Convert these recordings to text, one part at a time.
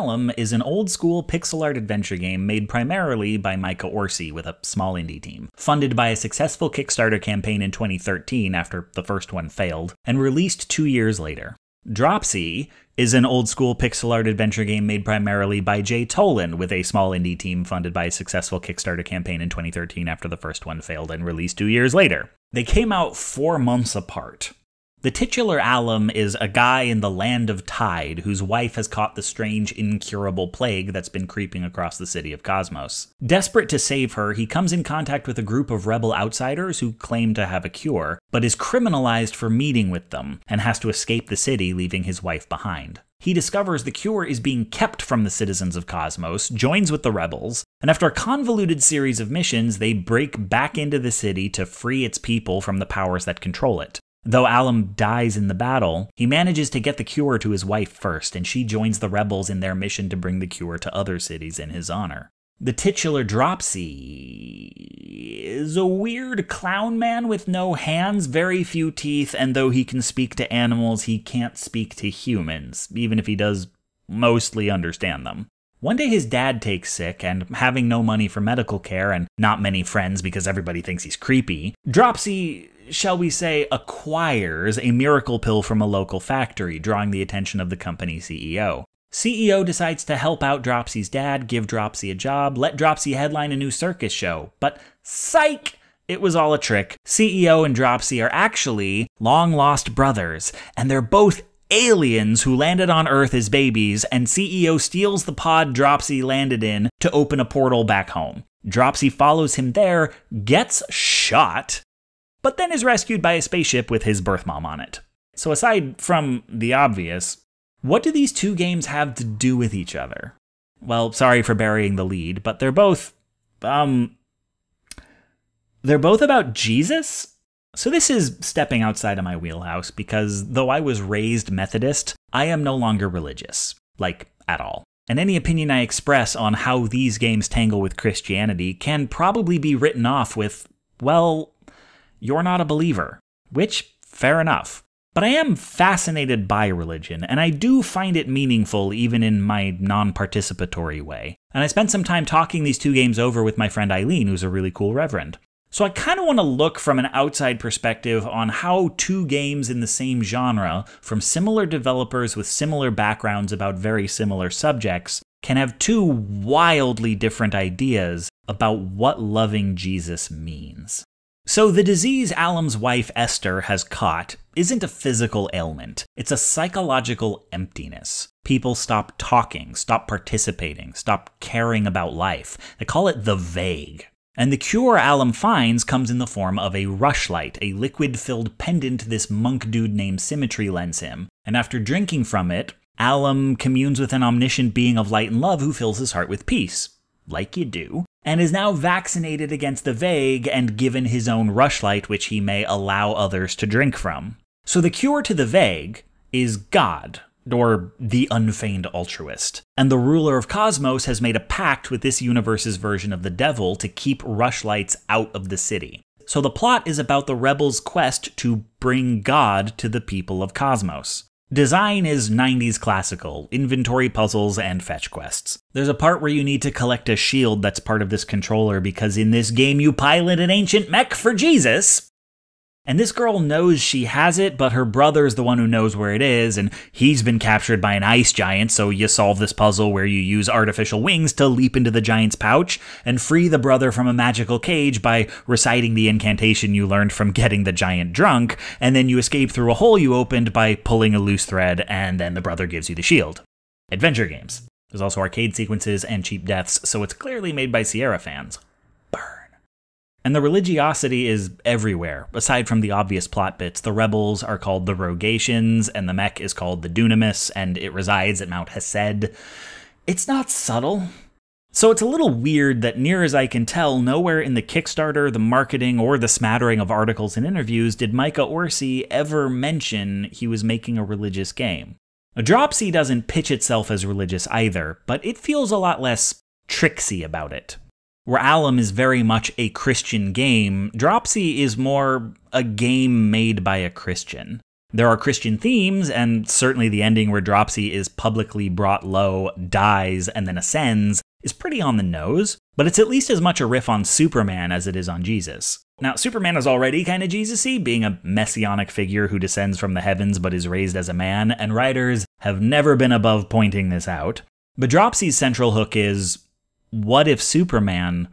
Alum is an old school pixel art adventure game made primarily by Micah Orsi with a small indie team, funded by a successful Kickstarter campaign in 2013 after the first one failed, and released two years later. Dropsy is an old school pixel art adventure game made primarily by Jay Tholen with a small indie team funded by a successful Kickstarter campaign in 2013 after the first one failed and released two years later. They came out four months apart. The titular alum is a guy in the land of Tide whose wife has caught the strange, incurable plague that's been creeping across the city of Cosmos. Desperate to save her, he comes in contact with a group of rebel outsiders who claim to have a cure, but is criminalized for meeting with them and has to escape the city, leaving his wife behind. He discovers the cure is being kept from the citizens of Cosmos, joins with the rebels, and after a convoluted series of missions, they break back into the city to free its people from the powers that control it. Though Alum dies in the battle, he manages to get the cure to his wife first, and she joins the rebels in their mission to bring the cure to other cities in his honor. The titular Dropsy is a weird clown man with no hands, very few teeth, and though he can speak to animals, he can't speak to humans, even if he does mostly understand them. One day his dad takes sick, and having no money for medical care and not many friends because everybody thinks he's creepy, Dropsy shall we say, acquires a miracle pill from a local factory, drawing the attention of the company CEO. CEO decides to help out Dropsy's dad, give Dropsy a job, let Dropsy headline a new circus show. But psych! It was all a trick. CEO and Dropsy are actually long lost brothers, and they're both aliens who landed on Earth as babies, and CEO steals the pod Dropsy landed in to open a portal back home. Dropsy follows him there, gets shot, but then is rescued by a spaceship with his birth mom on it. So, aside from the obvious, what do these two games have to do with each other? Well, sorry for burying the lead, but they're both, um, they're both about Jesus? So, this is stepping outside of my wheelhouse because though I was raised Methodist, I am no longer religious. Like, at all. And any opinion I express on how these games tangle with Christianity can probably be written off with, well, you're not a believer, which, fair enough. But I am fascinated by religion, and I do find it meaningful even in my non participatory way. And I spent some time talking these two games over with my friend Eileen, who's a really cool reverend. So I kind of want to look from an outside perspective on how two games in the same genre, from similar developers with similar backgrounds about very similar subjects, can have two wildly different ideas about what loving Jesus means. So, the disease Alum's wife Esther has caught isn't a physical ailment, it's a psychological emptiness. People stop talking, stop participating, stop caring about life. They call it the vague. And the cure Alum finds comes in the form of a rushlight, a liquid filled pendant this monk dude named Symmetry lends him. And after drinking from it, Alum communes with an omniscient being of light and love who fills his heart with peace. Like you do and is now vaccinated against the vague and given his own rushlight, which he may allow others to drink from. So the cure to the vague is God, or the unfeigned altruist. And the ruler of Cosmos has made a pact with this universe's version of the devil to keep rushlights out of the city. So the plot is about the rebels' quest to bring God to the people of Cosmos. Design is 90s classical, inventory puzzles, and fetch quests. There's a part where you need to collect a shield that's part of this controller because in this game you pilot an ancient mech for Jesus. And this girl knows she has it, but her brother's the one who knows where it is, and he's been captured by an ice giant, so you solve this puzzle where you use artificial wings to leap into the giant's pouch and free the brother from a magical cage by reciting the incantation you learned from getting the giant drunk, and then you escape through a hole you opened by pulling a loose thread, and then the brother gives you the shield. Adventure games. There's also arcade sequences and cheap deaths, so it's clearly made by Sierra fans. And the religiosity is everywhere. Aside from the obvious plot bits, the rebels are called the Rogations, and the mech is called the Dunamis, and it resides at Mount Hesed. It's not subtle. So it's a little weird that, near as I can tell, nowhere in the Kickstarter, the marketing, or the smattering of articles and interviews did Micah Orsi ever mention he was making a religious game. A dropsy doesn't pitch itself as religious either, but it feels a lot less tricksy about it where Alum is very much a Christian game, Dropsy is more a game made by a Christian. There are Christian themes, and certainly the ending where Dropsy is publicly brought low, dies, and then ascends is pretty on the nose, but it's at least as much a riff on Superman as it is on Jesus. Now, Superman is already kind of Jesus y, being a messianic figure who descends from the heavens but is raised as a man, and writers have never been above pointing this out. But Dropsy's central hook is what if Superman,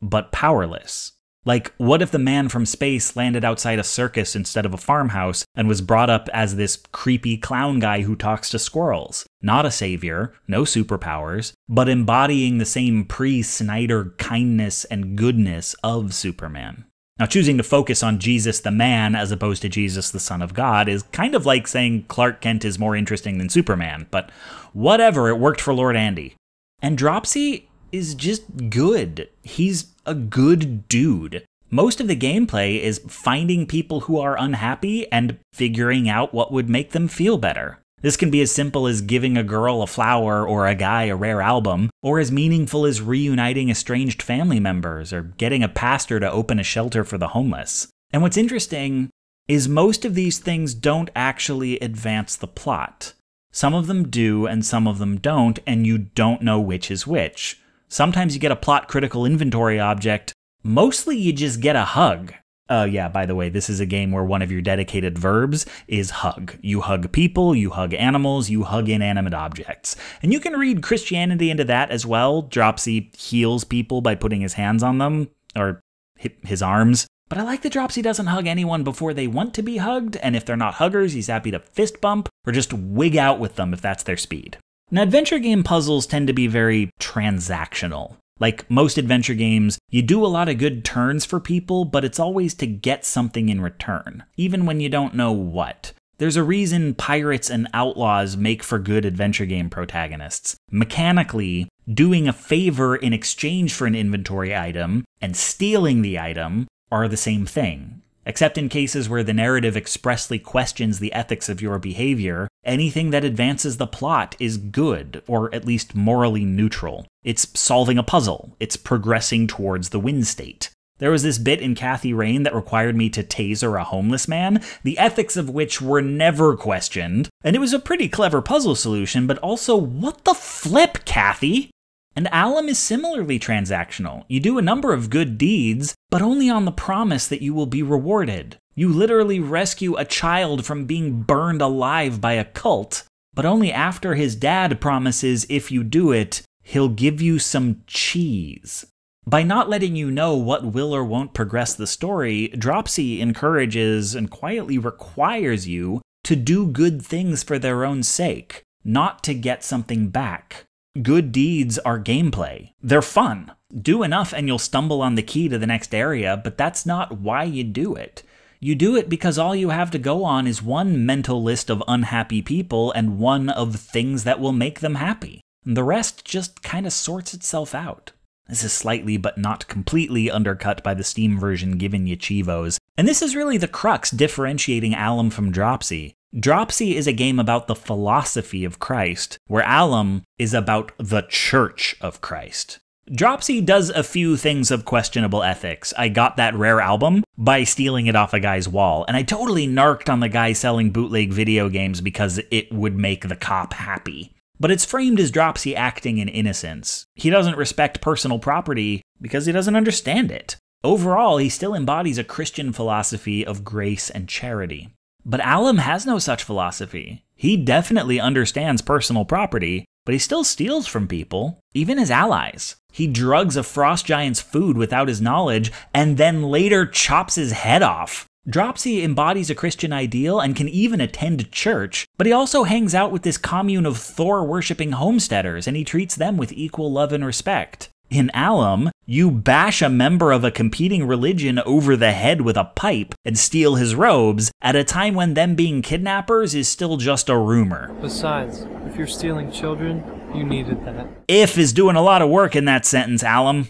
but powerless? Like, what if the man from space landed outside a circus instead of a farmhouse and was brought up as this creepy clown guy who talks to squirrels? Not a savior, no superpowers, but embodying the same pre Snyder kindness and goodness of Superman. Now, choosing to focus on Jesus the man as opposed to Jesus the Son of God is kind of like saying Clark Kent is more interesting than Superman, but whatever, it worked for Lord Andy. And Dropsy is just good. He's a good dude. Most of the gameplay is finding people who are unhappy and figuring out what would make them feel better. This can be as simple as giving a girl a flower or a guy a rare album, or as meaningful as reuniting estranged family members or getting a pastor to open a shelter for the homeless. And what's interesting is most of these things don't actually advance the plot. Some of them do and some of them don't, and you don't know which is which. Sometimes you get a plot critical inventory object. Mostly you just get a hug. Uh, yeah, by the way, this is a game where one of your dedicated verbs is hug. You hug people, you hug animals, you hug inanimate objects. And you can read Christianity into that as well. Dropsy heals people by putting his hands on them, or his arms. But I like that Dropsy doesn't hug anyone before they want to be hugged, and if they're not huggers, he's happy to fist bump or just wig out with them if that's their speed. Now, adventure game puzzles tend to be very transactional. Like most adventure games, you do a lot of good turns for people, but it's always to get something in return, even when you don't know what. There's a reason pirates and outlaws make for good adventure game protagonists. Mechanically, doing a favor in exchange for an inventory item and stealing the item are the same thing. Except in cases where the narrative expressly questions the ethics of your behavior, anything that advances the plot is good, or at least morally neutral. It's solving a puzzle, it's progressing towards the win state. There was this bit in Kathy Rain that required me to taser a homeless man, the ethics of which were never questioned, and it was a pretty clever puzzle solution, but also, what the flip, Kathy? And Alum is similarly transactional. You do a number of good deeds, but only on the promise that you will be rewarded. You literally rescue a child from being burned alive by a cult, but only after his dad promises if you do it, he'll give you some cheese. By not letting you know what will or won't progress the story, Dropsy encourages and quietly requires you to do good things for their own sake, not to get something back. Good deeds are gameplay. They're fun. Do enough and you'll stumble on the key to the next area, but that's not why you do it. You do it because all you have to go on is one mental list of unhappy people and one of things that will make them happy. The rest just kind of sorts itself out. This is slightly but not completely undercut by the Steam version giving you cheevos, and this is really the crux differentiating Alum from Dropsy. Dropsy is a game about the philosophy of Christ, where Alum is about the church of Christ. Dropsy does a few things of questionable ethics. I got that rare album by stealing it off a guy's wall, and I totally narked on the guy selling bootleg video games because it would make the cop happy. But it's framed as Dropsy acting in innocence. He doesn't respect personal property because he doesn't understand it. Overall, he still embodies a Christian philosophy of grace and charity. But Alum has no such philosophy. He definitely understands personal property, but he still steals from people, even his allies. He drugs a frost giant's food without his knowledge and then later chops his head off. Dropsy embodies a Christian ideal and can even attend church, but he also hangs out with this commune of Thor worshipping homesteaders and he treats them with equal love and respect. In Alum, you bash a member of a competing religion over the head with a pipe and steal his robes at a time when them being kidnappers is still just a rumor. Besides, if you're stealing children, you needed that. If is doing a lot of work in that sentence, Alum.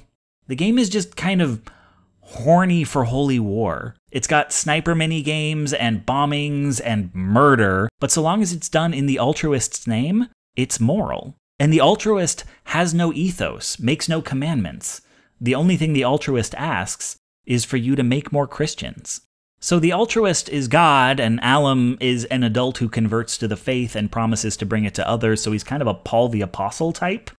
The game is just kind of horny for holy war. It's got sniper mini games and bombings and murder, but so long as it's done in the altruist's name, it's moral. And the altruist has no ethos, makes no commandments. The only thing the altruist asks is for you to make more Christians. So the altruist is God, and Alum is an adult who converts to the faith and promises to bring it to others, so he's kind of a Paul the Apostle type.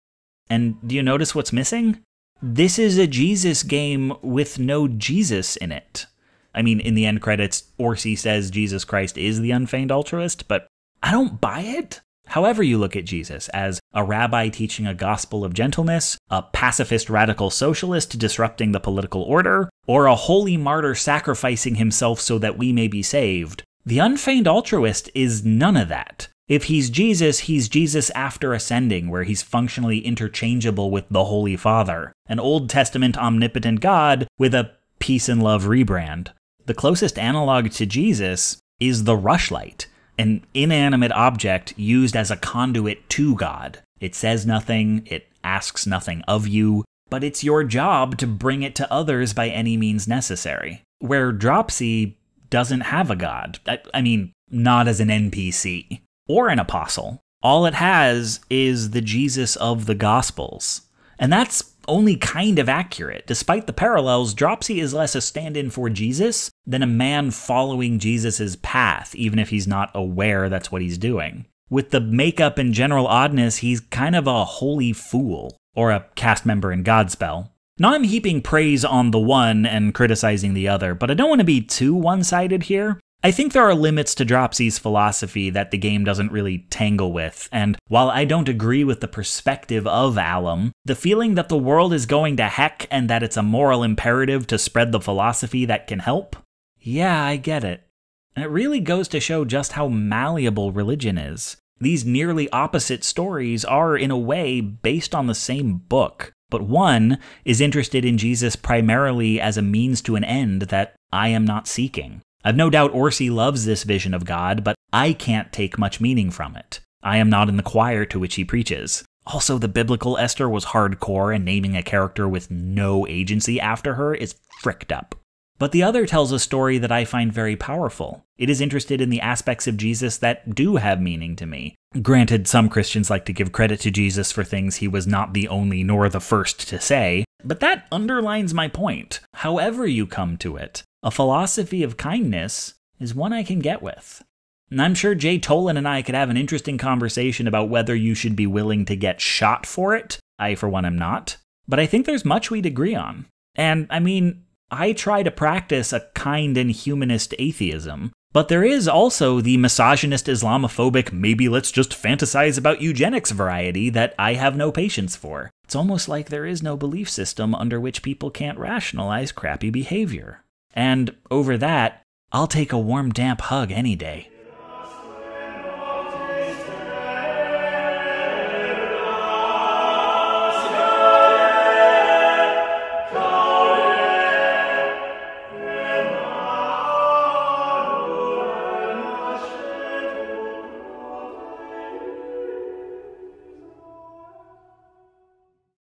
And do you notice what's missing? This is a Jesus game with no Jesus in it. I mean, in the end credits, Orsi says Jesus Christ is the unfeigned altruist, but I don't buy it. However, you look at Jesus as a rabbi teaching a gospel of gentleness, a pacifist radical socialist disrupting the political order, or a holy martyr sacrificing himself so that we may be saved, the unfeigned altruist is none of that. If he's Jesus, he's Jesus after ascending, where he's functionally interchangeable with the Holy Father, an Old Testament omnipotent God with a peace and love rebrand. The closest analog to Jesus is the rushlight, an inanimate object used as a conduit to God. It says nothing, it asks nothing of you, but it's your job to bring it to others by any means necessary. Where Dropsy doesn't have a god. I, I mean, not as an NPC or an apostle. All it has is the Jesus of the Gospels. And that's only kind of accurate. Despite the parallels, Dropsy is less a stand in for Jesus than a man following Jesus' path, even if he's not aware that's what he's doing. With the makeup and general oddness, he's kind of a holy fool, or a cast member in Godspell. Now I'm heaping praise on the one and criticizing the other, but I don't want to be too one sided here. I think there are limits to Dropsy's philosophy that the game doesn't really tangle with, and while I don't agree with the perspective of Alum, the feeling that the world is going to heck and that it's a moral imperative to spread the philosophy that can help, yeah, I get it. And it really goes to show just how malleable religion is. These nearly opposite stories are, in a way, based on the same book, but one is interested in Jesus primarily as a means to an end that I am not seeking. I've no doubt Orsi loves this vision of God, but I can't take much meaning from it. I am not in the choir to which he preaches. Also, the biblical Esther was hardcore, and naming a character with no agency after her is fricked up. But the other tells a story that I find very powerful. It is interested in the aspects of Jesus that do have meaning to me. Granted, some Christians like to give credit to Jesus for things he was not the only nor the first to say, but that underlines my point. However, you come to it, a philosophy of kindness is one I can get with. And I'm sure Jay Tholen and I could have an interesting conversation about whether you should be willing to get shot for it. I, for one, am not. But I think there's much we'd agree on. And I mean, I try to practice a kind and humanist atheism, but there is also the misogynist Islamophobic, maybe let's just fantasize about eugenics variety that I have no patience for. It's almost like there is no belief system under which people can't rationalize crappy behavior. And over that, I'll take a warm, damp hug any day.